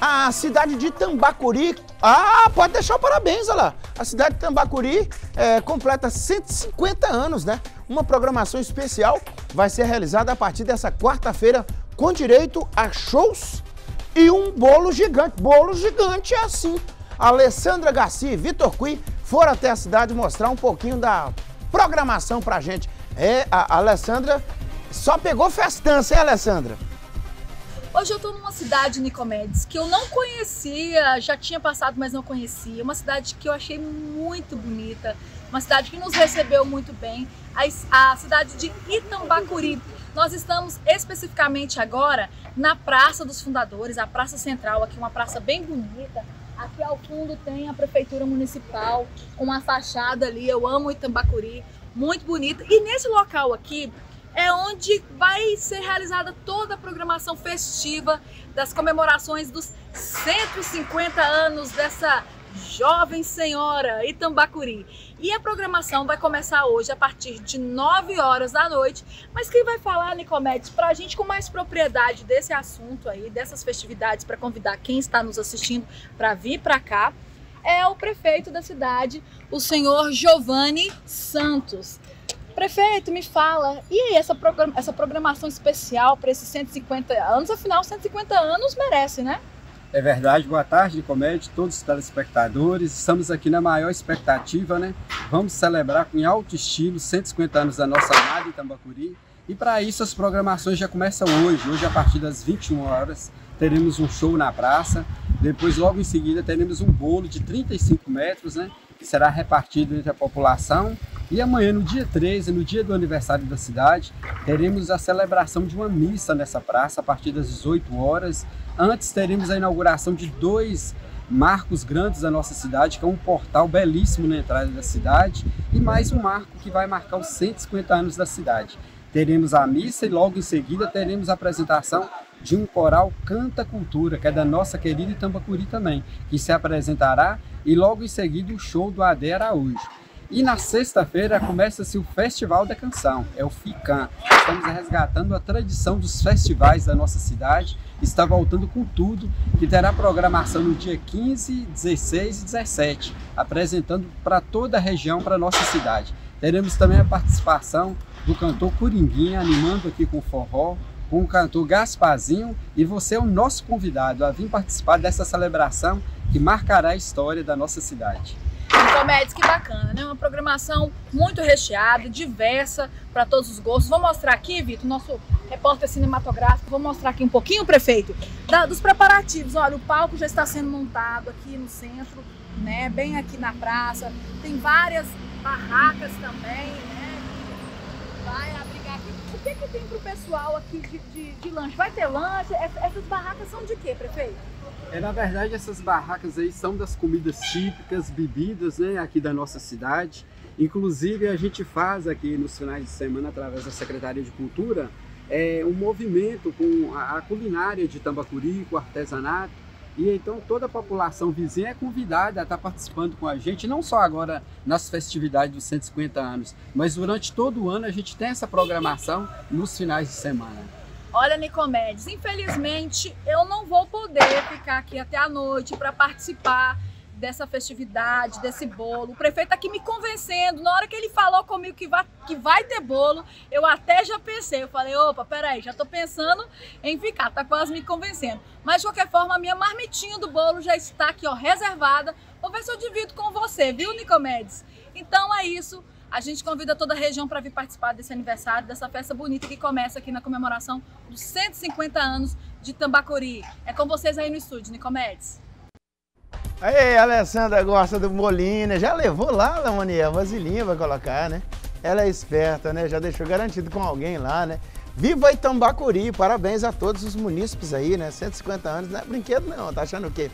A cidade de Tambacuri. Ah, pode deixar o parabéns, olha lá. A cidade de Tambacuri é, completa 150 anos, né? Uma programação especial vai ser realizada a partir dessa quarta-feira com direito a shows e um bolo gigante. Bolo gigante é assim. Alessandra Garcia e Vitor Cui foram até a cidade mostrar um pouquinho da programação pra gente. É, a Alessandra só pegou festança, hein, Alessandra? Hoje eu tô numa cidade, Nicomedes, que eu não conhecia, já tinha passado, mas não conhecia. Uma cidade que eu achei muito bonita, uma cidade que nos recebeu muito bem, a, a cidade de Itambacuri. Nós estamos especificamente agora na Praça dos Fundadores, a Praça Central, aqui uma praça bem bonita. Aqui ao fundo tem a Prefeitura Municipal, com uma fachada ali, eu amo Itambacuri, muito bonita. E nesse local aqui, é onde vai ser realizada toda a programação festiva das comemorações dos 150 anos dessa jovem senhora Itambacuri. E a programação vai começar hoje a partir de 9 horas da noite. Mas quem vai falar, Nicomedes, para a gente com mais propriedade desse assunto aí, dessas festividades, para convidar quem está nos assistindo para vir para cá, é o prefeito da cidade, o senhor Giovanni Santos. Prefeito, me fala, e aí essa, essa programação especial para esses 150 anos? Afinal, 150 anos merece, né? É verdade, boa tarde, Comédia, todos os telespectadores. Estamos aqui na maior expectativa, né? Vamos celebrar com alto estilo 150 anos da nossa amada Itambacuri. E para isso as programações já começam hoje. Hoje, a partir das 21 horas, teremos um show na praça. Depois, logo em seguida, teremos um bolo de 35 metros, né? Que será repartido entre a população e amanhã, no dia 13, no dia do aniversário da cidade, teremos a celebração de uma missa nessa praça a partir das 18 horas. Antes teremos a inauguração de dois marcos grandes da nossa cidade, que é um portal belíssimo na entrada da cidade, e mais um marco que vai marcar os 150 anos da cidade. Teremos a missa e logo em seguida teremos a apresentação de um coral Canta Cultura, que é da nossa querida Itambacuri também, que se apresentará e logo em seguida o show do Ade Araújo. E na sexta-feira começa-se o Festival da Canção, é o FICAM. Estamos resgatando a tradição dos festivais da nossa cidade, está voltando com tudo, que terá programação no dia 15, 16 e 17, apresentando para toda a região, para a nossa cidade. Teremos também a participação do cantor Coringuinha, animando aqui com forró, com o cantor Gasparzinho, e você é o nosso convidado a vir participar dessa celebração que marcará a história da nossa cidade. Comédias, que bacana, né? Uma programação muito recheada, diversa, para todos os gostos. Vou mostrar aqui, Vitor, nosso repórter cinematográfico, vou mostrar aqui um pouquinho, prefeito, da, dos preparativos. Olha, o palco já está sendo montado aqui no centro, né? Bem aqui na praça. Tem várias barracas também, né? Vai abrigar O que, que tem para o pessoal aqui de, de, de lanche? Vai ter lanche? Essas barracas são de quê, prefeito? É, na verdade, essas barracas aí são das comidas típicas, bebidas, né, aqui da nossa cidade. Inclusive, a gente faz aqui nos finais de semana, através da Secretaria de Cultura, é, um movimento com a, a culinária de Tambacuri, com o artesanato. E então toda a população vizinha é convidada a estar participando com a gente, não só agora nas festividades dos 150 anos, mas durante todo o ano a gente tem essa programação nos finais de semana. Olha, Nicomedes, infelizmente eu não vou poder ficar aqui até a noite para participar dessa festividade, desse bolo. O prefeito tá aqui me convencendo. Na hora que ele falou comigo que vai, que vai ter bolo, eu até já pensei. Eu falei, opa, peraí, já tô pensando em ficar, tá quase me convencendo. Mas de qualquer forma, a minha marmitinha do bolo já está aqui, ó, reservada. Vou ver se eu divido com você, viu, Nicomedes? Então é isso. A gente convida toda a região para vir participar desse aniversário, dessa festa bonita que começa aqui na comemoração dos 150 anos de Tambacuri. É com vocês aí no estúdio, Nicomedes. Aí, a Alessandra gosta do Molina, já levou lá, Lamoniel, vasilhinha vai colocar, né? Ela é esperta, né? Já deixou garantido com alguém lá, né? Viva Itambacuri! Parabéns a todos os munícipes aí, né? 150 anos, não é brinquedo não, tá achando o quê?